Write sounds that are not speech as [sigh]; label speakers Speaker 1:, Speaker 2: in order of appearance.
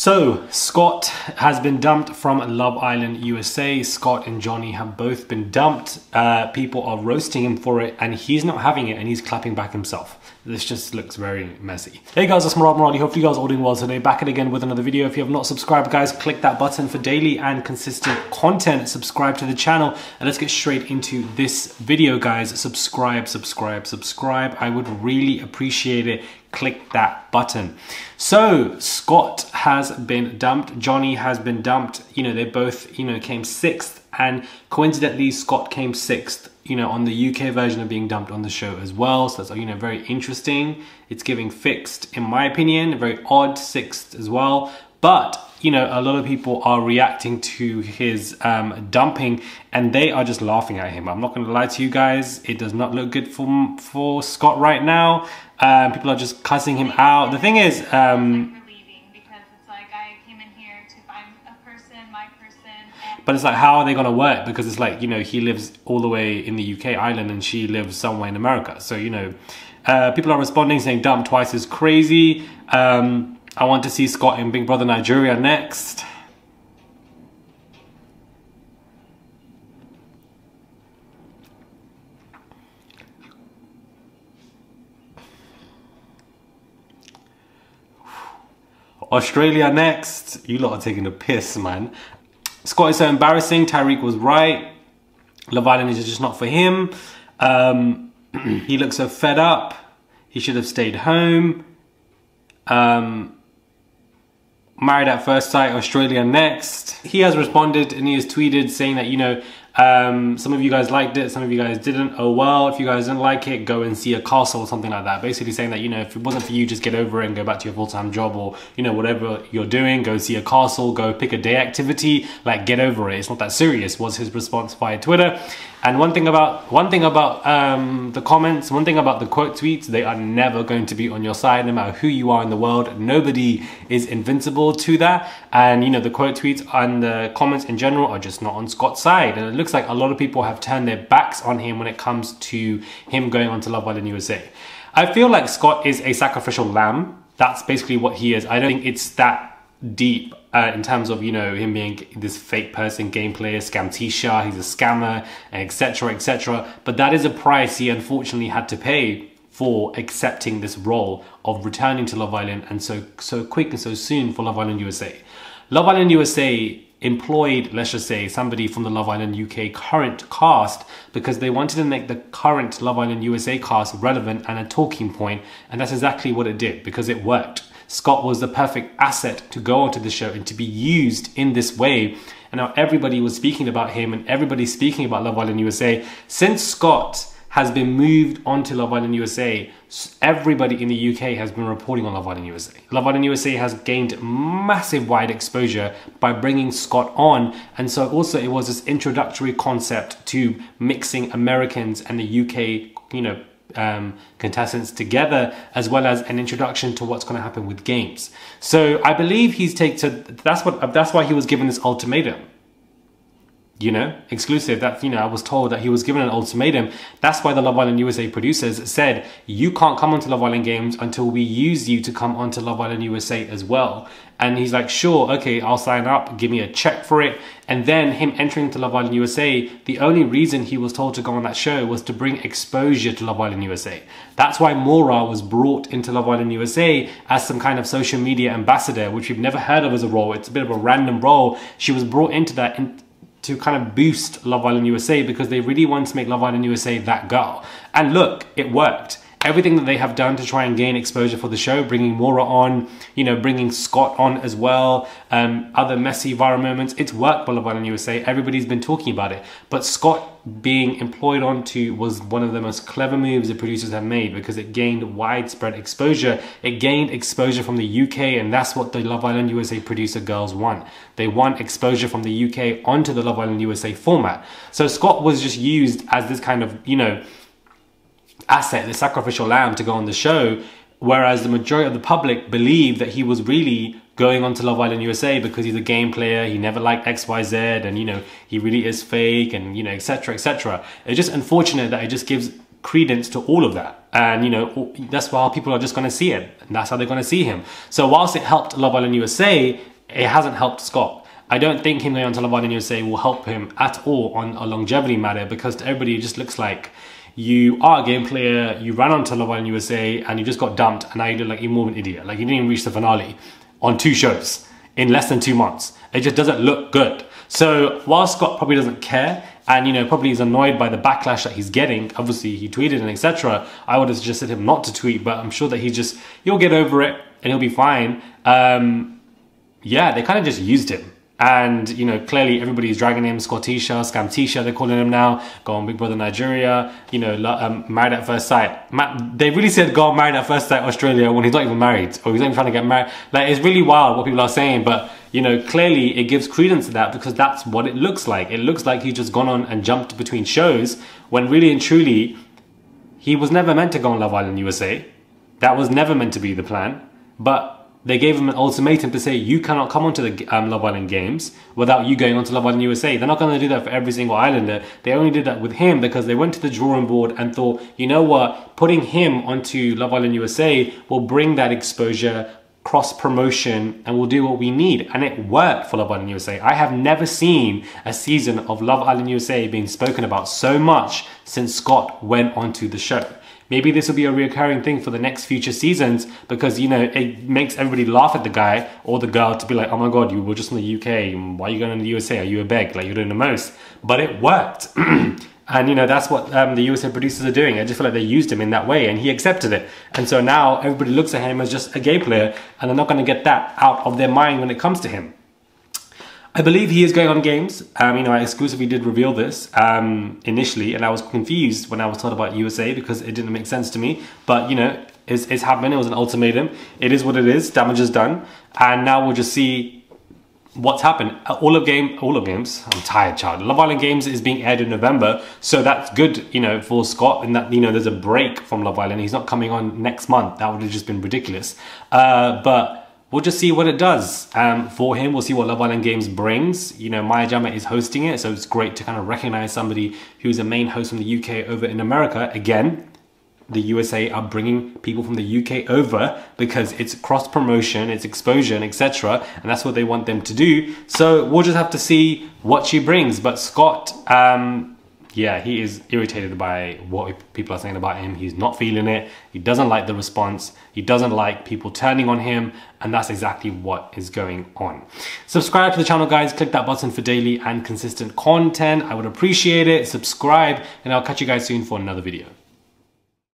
Speaker 1: So, Scott has been dumped from Love Island USA. Scott and Johnny have both been dumped. Uh, people are roasting him for it, and he's not having it, and he's clapping back himself. This just looks very messy. Hey guys, it's Murad Merali. Hopefully you guys are all doing well today. Back at again with another video. If you have not subscribed, guys, click that button for daily and consistent content. Subscribe to the channel, and let's get straight into this video, guys. Subscribe, subscribe, subscribe. I would really appreciate it click that button. So Scott has been dumped, Johnny has been dumped. You know, they both, you know, came sixth and coincidentally Scott came sixth, you know, on the UK version of being dumped on the show as well. So that's, you know, very interesting. It's giving fixed, in my opinion, a very odd sixth as well. But you know, a lot of people are reacting to his um, dumping and they are just laughing at him. I'm not going to lie to you guys. It does not look good for, for Scott right now. Um, people are just cussing him out. The thing is, um, but it's like, how are they going to work? Because it's like, you know, he lives all the way in the UK island and she lives somewhere in America. So, you know, uh, people are responding saying dump twice is crazy. Um, I want to see Scott in Big Brother Nigeria next. Australia next. You lot are taking a piss, man. Scott is so embarrassing. Tyrique was right. Love Island is just not for him. Um, [clears throat] he looks so fed up. He should have stayed home. Um, married at first sight, Australia next. He has responded and he has tweeted saying that, you know, um, some of you guys liked it, some of you guys didn't. Oh well, if you guys didn't like it, go and see a castle or something like that. Basically saying that, you know, if it wasn't for you, just get over it and go back to your full-time job or, you know, whatever you're doing, go see a castle, go pick a day activity, like get over it. It's not that serious, was his response via Twitter. And one thing about one thing about um, the comments, one thing about the quote tweets, they are never going to be on your side, no matter who you are in the world. Nobody is invincible to that. And you know the quote tweets and the comments in general are just not on Scott's side. And it looks like a lot of people have turned their backs on him when it comes to him going on to Love Island USA. I feel like Scott is a sacrificial lamb. That's basically what he is. I don't think it's that deep uh, in terms of you know him being this fake person, game player, scam Tisha, he's a scammer, etc., etc. But that is a price he unfortunately had to pay for accepting this role of returning to Love Island and so so quick and so soon for Love Island USA. Love Island USA employed, let's just say, somebody from the Love Island UK current cast because they wanted to make the current Love Island USA cast relevant and a talking point, and that's exactly what it did because it worked. Scott was the perfect asset to go onto the show and to be used in this way. And now everybody was speaking about him and everybody's speaking about Love Island USA. Since Scott has been moved onto Love Island USA, everybody in the UK has been reporting on Love Island USA. Love Island USA has gained massive wide exposure by bringing Scott on. And so also it was this introductory concept to mixing Americans and the UK, you know, um, contestants together, as well as an introduction to what's going to happen with games. So I believe he's taken. That's what. That's why he was given this ultimatum you know, exclusive. That, you know, I was told that he was given an ultimatum. That's why the Love Island USA producers said, you can't come onto Love Island Games until we use you to come onto Love Island USA as well. And he's like, sure, okay, I'll sign up, give me a check for it. And then him entering to Love Island USA, the only reason he was told to go on that show was to bring exposure to Love Island USA. That's why Maura was brought into Love Island USA as some kind of social media ambassador, which we've never heard of as a role. It's a bit of a random role. She was brought into that in to kind of boost Love Island USA because they really wanted to make Love Island USA that girl. And look, it worked everything that they have done to try and gain exposure for the show, bringing Maura on, you know, bringing Scott on as well, um, other messy viral moments. It's worked Love Island USA. Everybody's been talking about it. But Scott being employed onto was one of the most clever moves the producers have made because it gained widespread exposure. It gained exposure from the UK, and that's what the Love Island USA producer girls want. They want exposure from the UK onto the Love Island USA format. So Scott was just used as this kind of, you know, asset, the sacrificial lamb to go on the show. Whereas the majority of the public believe that he was really going on to Love Island USA because he's a game player, he never liked XYZ, and you know, he really is fake, and you know, etc. etc. It's just unfortunate that it just gives credence to all of that. And you know, that's why people are just gonna see it. And that's how they're gonna see him. So whilst it helped Love Island USA, it hasn't helped Scott. I don't think him going on to Love Island USA will help him at all on a longevity matter because to everybody it just looks like you are a game player, you ran onto Love Island USA and you just got dumped and now you look like you're more of an idiot. Like you didn't even reach the finale on two shows in less than two months. It just doesn't look good. So while Scott probably doesn't care and you know probably is annoyed by the backlash that he's getting, obviously he tweeted and etc. I would have suggested him not to tweet, but I'm sure that he just he'll get over it and he'll be fine. Um, yeah, they kind of just used him. And, you know, clearly everybody's dragging him, Scottisha, Scamtisha, they're calling him now, go on Big Brother Nigeria, you know, um, Married at First Sight. Ma they really said go on Married at First Sight Australia when he's not even married, or he's not even trying to get married. Like, it's really wild what people are saying, but, you know, clearly it gives credence to that because that's what it looks like. It looks like he's just gone on and jumped between shows when really and truly, he was never meant to go on Love Island USA. That was never meant to be the plan. But they gave him an ultimatum to say you cannot come onto the um, Love Island games without you going onto Love Island USA. They're not going to do that for every single islander. They only did that with him because they went to the drawing board and thought, you know what, putting him onto Love Island USA will bring that exposure, cross promotion, and will do what we need. And it worked for Love Island USA. I have never seen a season of Love Island USA being spoken about so much since Scott went onto the show. Maybe this will be a recurring thing for the next future seasons because, you know, it makes everybody laugh at the guy or the girl to be like, oh my God, you were just in the UK. Why are you going to the USA? Are you a beg? Like you're doing the most. But it worked. [clears throat] and, you know, that's what um, the USA producers are doing. I just feel like they used him in that way and he accepted it. And so now everybody looks at him as just a gay player and they're not going to get that out of their mind when it comes to him. I believe he is going on games. Um, you know, I exclusively did reveal this um, initially, and I was confused when I was told about USA because it didn't make sense to me. But you know, it's, it's. It was an ultimatum. It is what it is. Damage is done, and now we'll just see what's happened. All of game, all of games. I'm tired, child. Love Island Games is being aired in November, so that's good. You know, for Scott, and that you know, there's a break from Love Island. He's not coming on next month. That would have just been ridiculous. Uh, but we'll just see what it does um, for him. We'll see what Love Island Games brings. You know, Maya Jama is hosting it, so it's great to kind of recognize somebody who's a main host from the UK over in America. Again, the USA are bringing people from the UK over because it's cross promotion, it's exposure, and etc. And that's what they want them to do. So we'll just have to see what she brings. But Scott, um, yeah, he is irritated by what people are saying about him. He's not feeling it. He doesn't like the response. He doesn't like people turning on him. And that's exactly what is going on. Subscribe to the channel, guys. Click that button for daily and consistent content. I would appreciate it. Subscribe, and I'll catch you guys soon for another video.